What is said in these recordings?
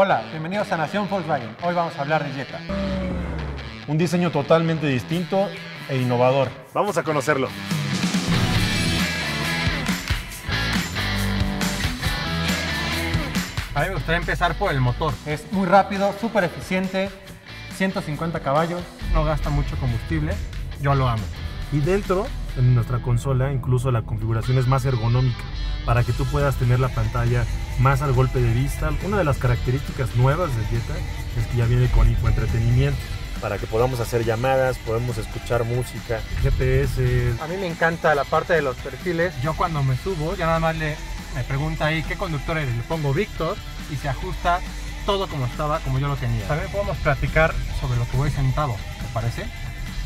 Hola, bienvenidos a Nación Volkswagen. Hoy vamos a hablar de Jetta. Un diseño totalmente distinto e innovador. Vamos a conocerlo. A mí me gustaría empezar por el motor. Es muy rápido, súper eficiente, 150 caballos, no gasta mucho combustible. Yo lo amo. Y dentro, en nuestra consola, incluso la configuración es más ergonómica para que tú puedas tener la pantalla más al golpe de vista. Una de las características nuevas de Jetta es que ya viene con infoentretenimiento para que podamos hacer llamadas, podemos escuchar música, GPS. A mí me encanta la parte de los perfiles. Yo cuando me subo, ya nada más le me pregunta ahí qué conductor eres. Le pongo Víctor y se ajusta todo como estaba, como yo lo tenía. También podemos platicar sobre lo que voy sentado, ¿te parece?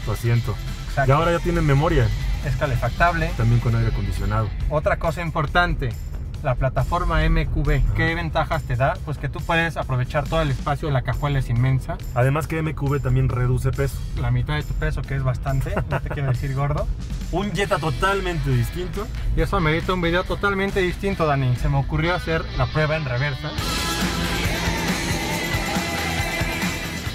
Lo siento. Exacto. Y ahora ya tienen memoria, Es calefactable. también con aire acondicionado. Otra cosa importante, la plataforma MQB. ¿Qué ventajas te da? Pues que tú puedes aprovechar todo el espacio, la cajuela es inmensa, Además que MQB también reduce peso. la mitad de tu peso, que es bastante, no te quiero decir gordo. Un Jetta totalmente distinto. Y eso amerita un video totalmente distinto, Dani. Se me ocurrió hacer la prueba en reversa.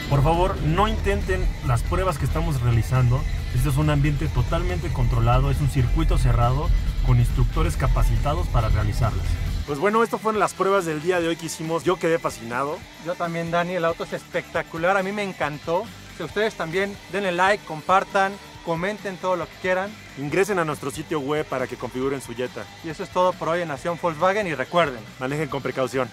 Por favor, no intenten las pruebas que estamos realizando. Este es un ambiente totalmente controlado, es un circuito cerrado con instructores capacitados para realizarlas. Pues bueno, estas fueron las pruebas del día de hoy que hicimos. Yo quedé fascinado. Yo también, Dani, el auto es espectacular, a mí me encantó. Si ustedes también, denle like, compartan, comenten todo lo que quieran. Ingresen a nuestro sitio web para que configuren su Jetta. Y eso es todo por hoy en Nación Volkswagen y recuerden, Manejen con precaución.